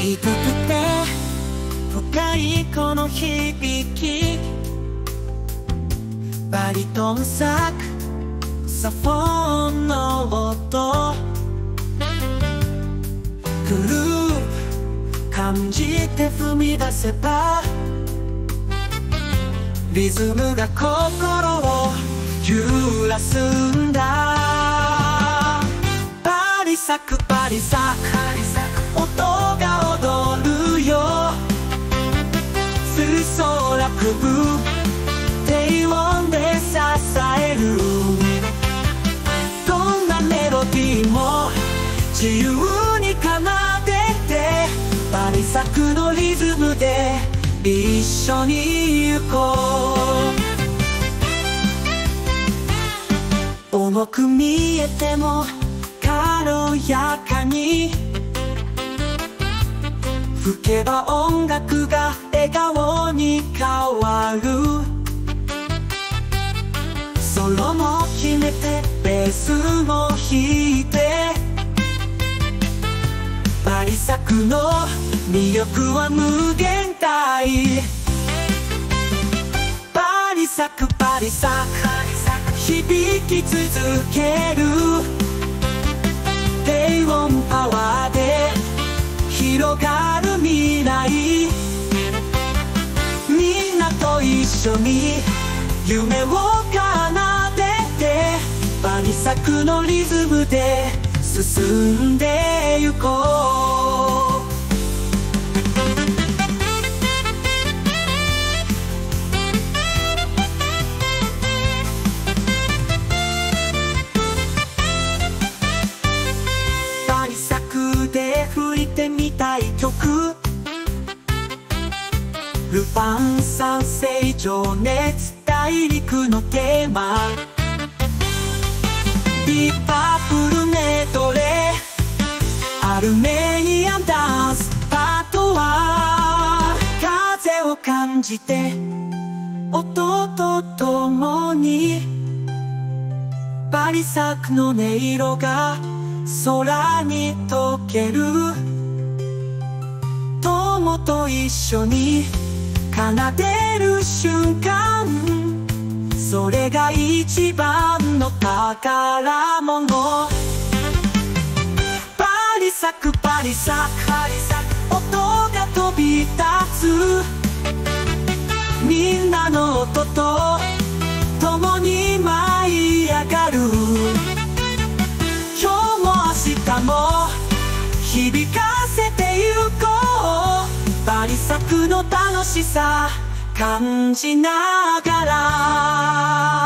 低くて深いこの響き。バリトンサクサフォンの音。グルー感じて踏み出せば。リズムが心を揺らすんだ。パリサクパリサク。低音で支える。どんなメロディーも自由に奏でてパリサクのリズムで一緒に行こう。重く見えても軽やかに。吹けば音楽が笑顔に変わる。ソロも決めてベースも弾いて。パリサクの魅力は無限大。パリサクパリサク響き続ける。低音パワーで広がる未来。緒に夢を奏でてパリサクのリズムで進んでゆこう。パリサクで吹いてみたい曲。ルパン三世情熱大陸のテーマ。ディーパープルメドレーアルメニアンダンスパートは風を感じて音とともにパリサクの音色が空に溶ける。友と一緒に奏でる瞬間。それが一番の宝物。パリサクパリサク。パリサク音が飛び立つ。みんなの音と。共に舞い上がる。今日も明日も。響かしさ感じながら